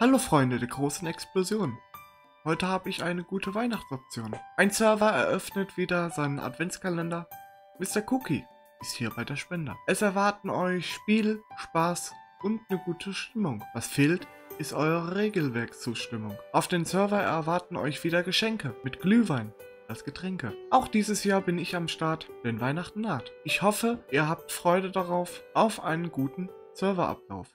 Hallo Freunde der großen Explosion. Heute habe ich eine gute Weihnachtsoption. Ein Server eröffnet wieder seinen Adventskalender. Mr. Cookie ist hier bei der Spender. Es erwarten euch Spiel, Spaß und eine gute Stimmung. Was fehlt, ist eure Regelwerkszustimmung. Auf den Server erwarten euch wieder Geschenke mit Glühwein als Getränke. Auch dieses Jahr bin ich am Start, denn Weihnachten naht. Ich hoffe, ihr habt Freude darauf auf einen guten Serverablauf.